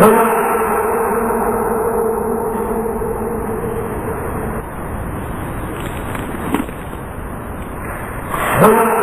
đúng đúng